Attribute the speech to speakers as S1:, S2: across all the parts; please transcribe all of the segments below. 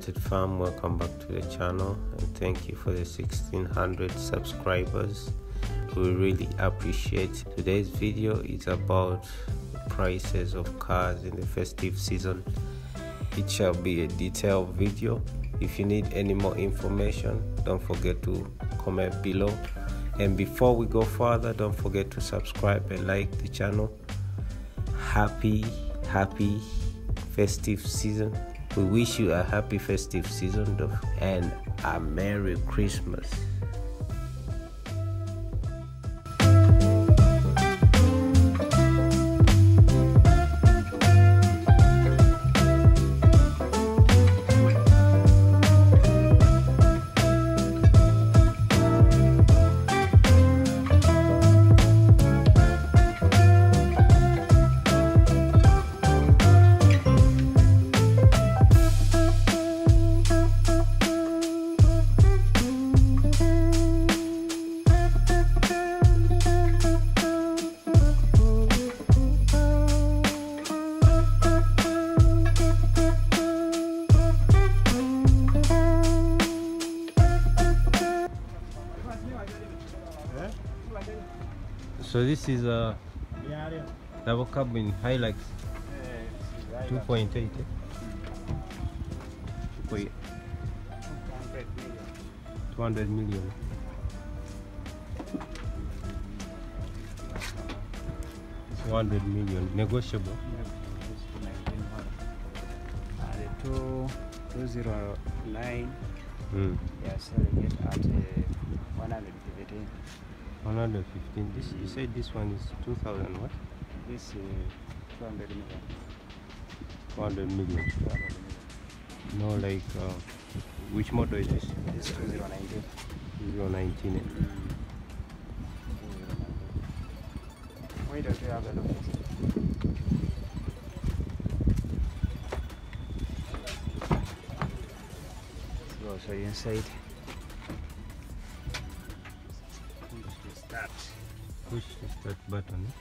S1: United Farm, welcome back to the channel and thank you for the 1600 subscribers. We really appreciate today's video is about prices of cars in the festive season. It shall be a detailed video. If you need any more information, don't forget to comment below. And before we go further, don't forget to subscribe and like the channel. Happy, happy festive season. We wish you a happy festive season and a Merry Christmas. So this is a double cabin Hilux 2.8. eh? Wait, 200 million. Two hundred million negotiable.
S2: Two two zero nine.
S1: Mm.
S2: They are selling it at uh, one hundred fifteen.
S1: 115. This you said this one is 2000 what?
S2: This uh, two hundred million.
S1: 200 million.
S2: 200 million.
S1: No, like uh, which model is this?
S2: This two zero nineteen.
S1: 019. eh?
S2: Why don't you have a look? So also inside. Push
S1: the start button.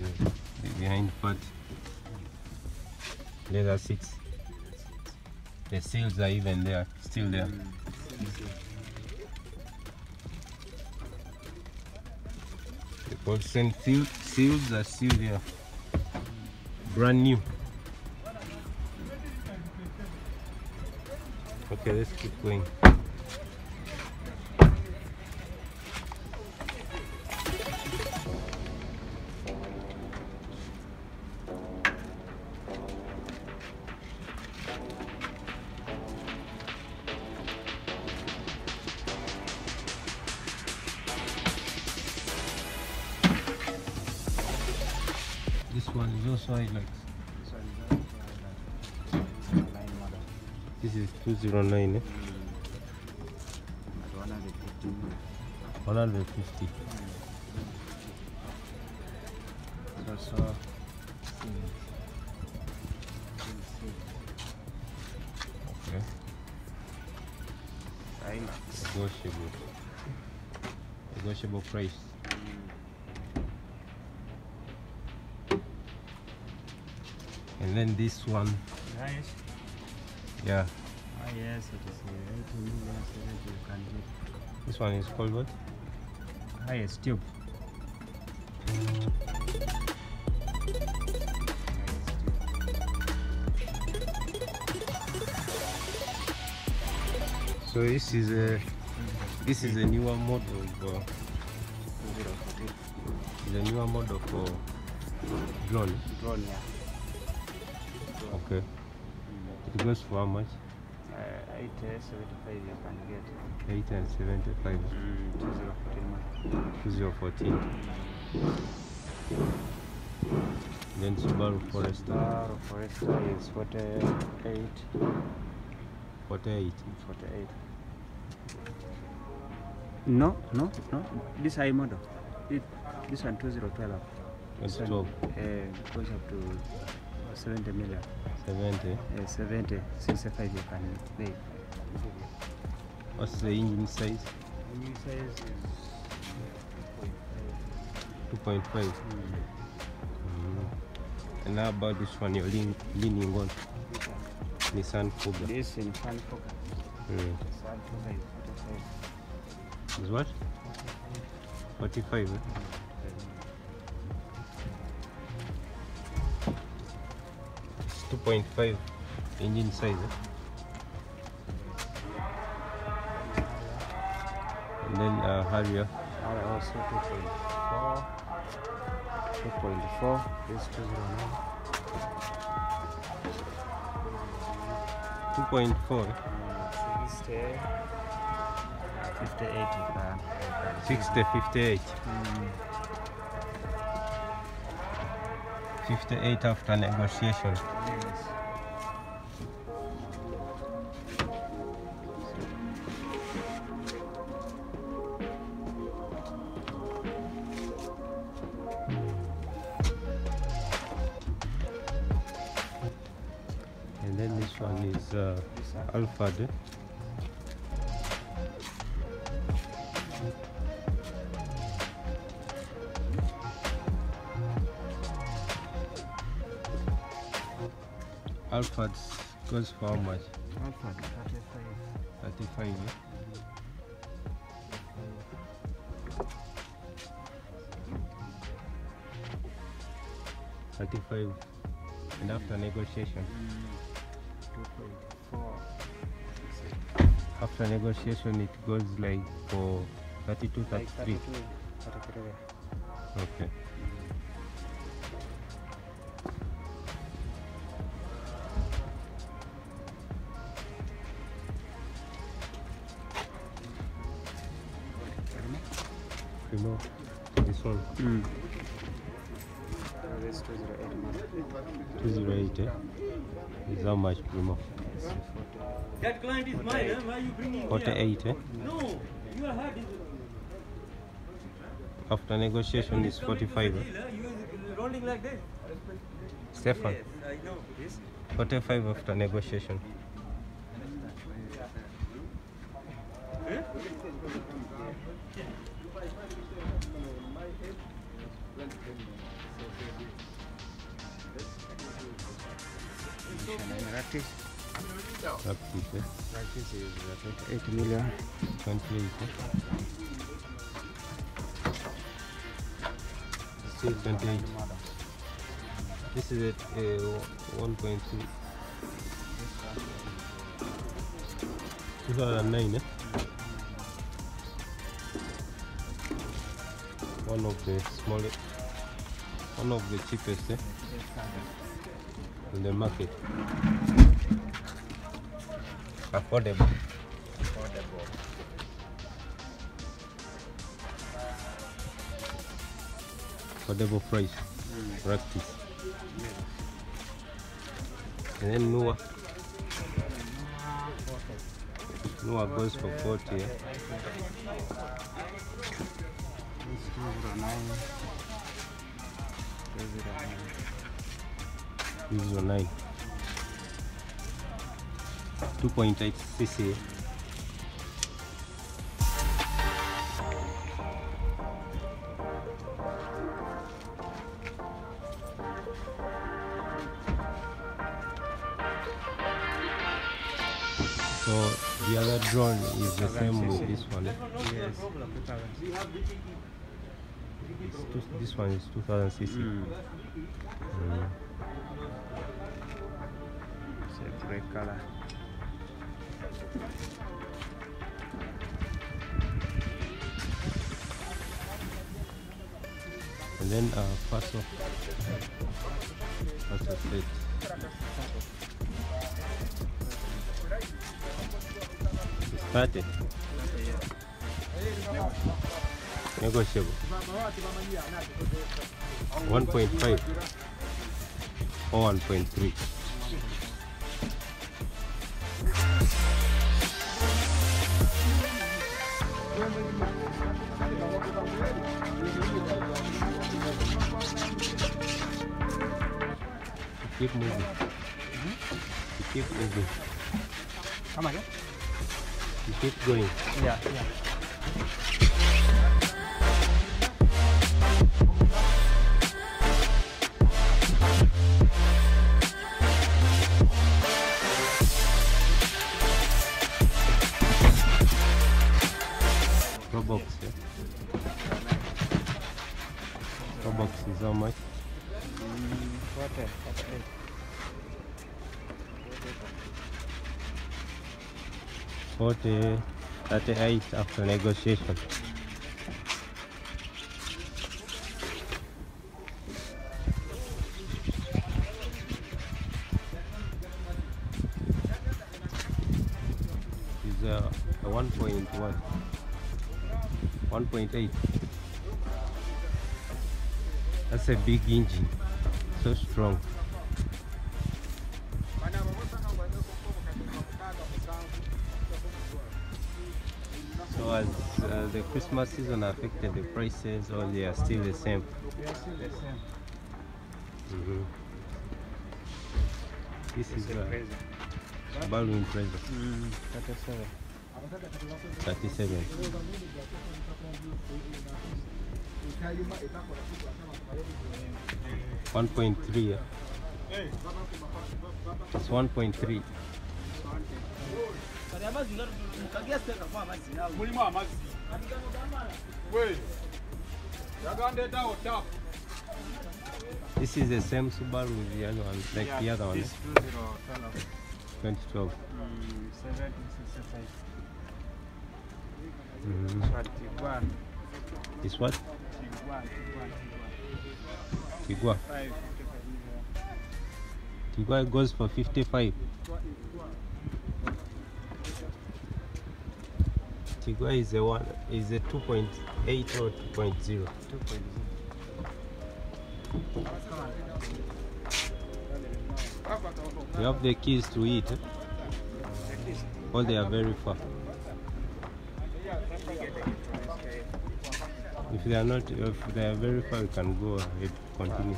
S1: yes. The behind part. Leather seats. The seals are even there, still there. The Paulson seal, seals are still there. Brand new. Okay, let's keep going. Eh?
S2: 109
S1: 150
S2: That's uh,
S1: okay. Negotiable. Negotiable price. And then this one.
S2: Nice.
S1: Yeah
S2: yes, it is 80 million so that you can get
S1: this one is called what?
S2: Ah, highest tube.
S1: So this is a this is a newer model. For,
S2: 2014.
S1: is a newer model for drone.
S2: Drone, yeah.
S1: Okay. It goes for how much?
S2: Uh, 8 uh, 75 you can get.
S1: 8 and 75.
S2: Mm, 2014 model.
S1: 2014. Then Subaru Forester
S2: Star Forester is 48.
S1: 48.
S2: 48. No, no, no. This high model. It, this one 2012.
S1: That's 12.
S2: Uh, goes up to uh, 70 million.
S1: 70.
S2: Uh, 70, 65 you can pay.
S1: What's the engine size?
S2: Engine size is
S1: 2.5.
S2: 2.5.
S1: Mm. And how about this one you're lean, leaning on? Nissan Kuga.
S2: This front focus.
S1: Mm.
S2: Side focus is
S1: Is what? 45. eh?
S2: 45.
S1: It's 2.5 engine size. eh? And then uh, Harrier.
S2: Also 2.4. 2.4. This 209.
S1: 2.4. eh?
S2: 60. 58 car.
S1: 60, 58.
S2: Mm.
S1: 58 after negotiation.
S2: Yes.
S1: And then this one is uh, Alphard. Alphard goes for how much?
S2: Alpha 35.
S1: 35. eh? Thirty-five, and after negotiation,
S2: 2.4.
S1: after negotiation, it goes like for 32,
S2: Like
S1: 33.
S2: 32. 33.
S1: Okay. Premio, this one,
S2: Mm. This 208 model.
S1: 208, eh? Is how much Premio?
S2: This is 40.
S3: That client is mine, huh? Why are you bringing me
S1: 48, eh?
S3: here? No, your heart is.
S1: After negotiation is 45, eh?
S3: Deal, huh? You is rolling like this.
S1: Stefan,
S3: Yes, I know. This.
S1: 45 after negotiation.
S2: Ractis.
S1: Practice?
S2: Ractis is 28 million.
S1: 28? Still 28. This is at uh, 1.2. 2009, eh? One of the smallest, one of the cheapest eh? in the market. Affordable. Affordable price. Practice. And then Noah. Noah goes for 40. eh?
S2: This 209. 209.
S1: 309. 2.8 cc. So the other drone is the same with this one. eh?
S2: Yes.
S1: Two- this one is 2000 cc.
S2: Mm.
S1: Mm.
S2: It's a gray color.
S1: And then uh. Passo plate. It's 30. Negotiable. 1.5 or 1.3. Keep moving. Keep moving.
S2: Much?
S1: You keep going.
S2: Yeah, yeah.
S1: Robux is how much?
S2: Mm, forty, forty-eight.
S1: Forty, thirty-eight after negotiation. Is uh, a one point what? One point eight. That's a big engine, so strong. So as uh, the Christmas season affected the prices, or they are still the same?
S2: They are still the same.
S1: Mhm. This is a
S2: price.
S1: Subaru Impreza,
S2: Mm, thirty-seven.
S1: 37. One point three. yeah. It's one point three.
S4: mulimu amazzi yagandetawo tap
S1: This is the same Subaru with the other one, like the other one,
S2: This two zero twelve.
S1: 2012.
S2: Mm.
S1: Mhm.
S2: This one
S1: This what?
S2: Tiguan. Tiguan
S1: goes for 55. Tiguan is a one is a 2.8 or 2.0.
S2: Two point zero.
S1: You have the keys to it, eh? or they are very far. If they are not, if they are very far, you can go ahead, continue.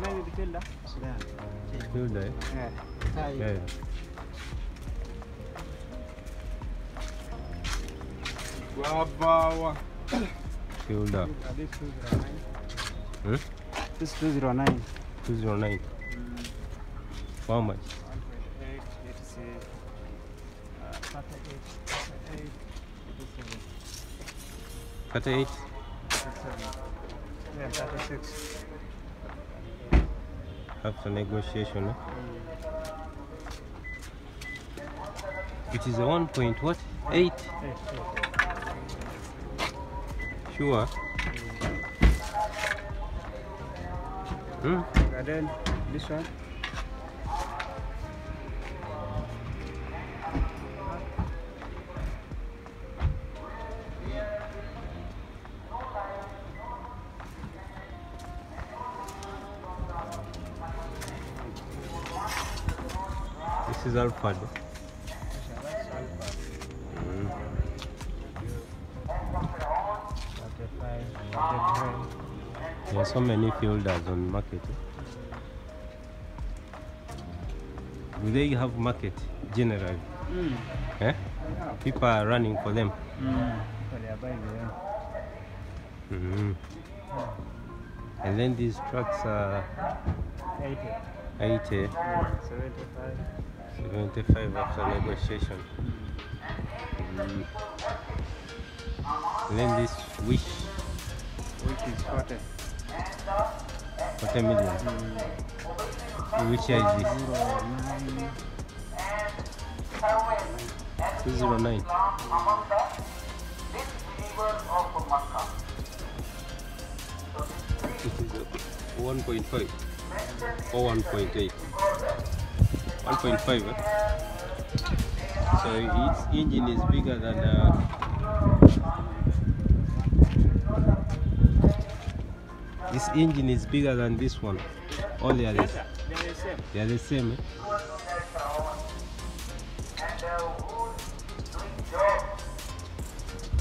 S2: Married with Hilda?
S1: Still there?
S2: Yeah.
S1: Yeah, yeah.
S4: gwavaawa
S1: Filled up.
S2: This? This two zero nine.
S1: 209. How much?
S2: One point eight, eighty-six. Uh, thirty-eight, thirty-eight, eighty-seven,
S1: 38?
S2: thirty-seven. Yeah, thirty-six.
S1: After negotiation. Eh? It is a 1 point what? 8?
S2: Eight, eight.
S1: Sure. Hmm?
S2: And then this one.
S1: This is our Mm.
S2: Thirty-five, thirty-nine.
S1: There are so many fielders on market. Do they have market generally?
S2: Mm.
S1: Eh?
S2: Yeah.
S1: People are running for them.
S2: Mm. So they are buying them.
S1: Mhm. And then these trucks are
S2: Eighty.
S1: 80,
S2: Seventy-five.
S1: 75 after negotiation. Mhm. And then this wish
S2: Which is forty.
S1: 40 million. Which year is this?
S2: Zero nine.
S1: 209. This is a 1.5 or 1.8. 1.5. Eh? So its engine is bigger than. Uh, this engine is bigger than this one. All the others.
S2: They are the same.
S1: They are the same.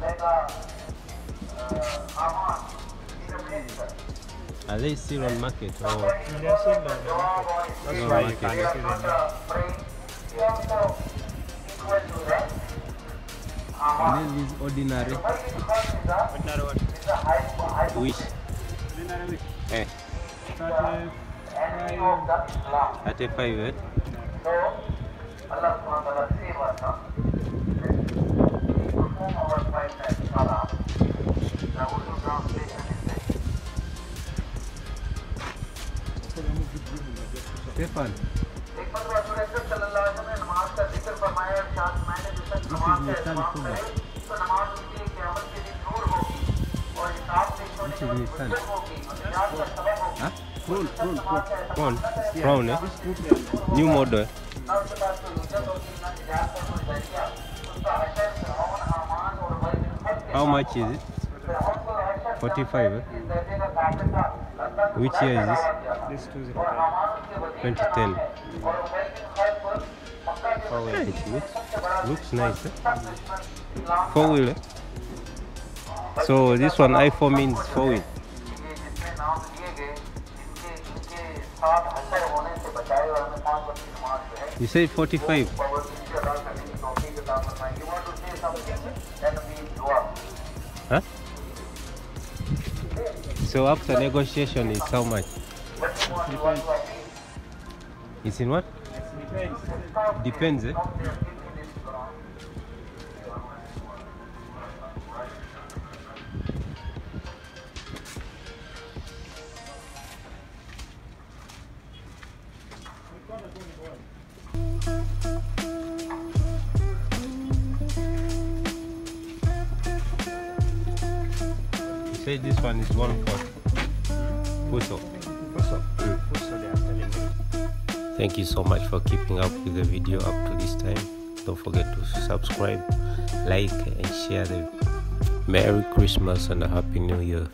S5: Like a
S1: Are they still on market or
S2: And they're still on market. That's
S1: No
S2: why you
S1: market.
S2: can see them.
S1: and then this ordinary
S2: Ordinary one.
S1: wish
S2: Ordinary which?
S1: eh
S2: at
S1: a private. Eh? Stefan. Stefan Rasulullah सल्लल्लाहु अलैहि वसल्लम ने नमाज़ का ज़िक्र फरमाया और शायद मैंने जिस नमाज़ का इस्तेमाल करे तो नमाज़ उनकी क़यामत के दिन दूर होगी और हिसाब से होने के बाद
S2: Prune, prune, prune.
S1: Prawn Prawn eh? new model how much is it 45 eh? which year is this
S2: This two zero.
S1: 2010 it looks, looks nice eh? four wheel eh? so this one i4 means four wheel you say 45 huh? So after negotiation is how much? It's in what? Depends eh? Say this one is one for Puso.
S2: Puso. Puso they are selling it.
S1: Thank you so much for keeping up with the video up to this time. Don't forget to subscribe, like, and share the Merry Christmas and a Happy New Year.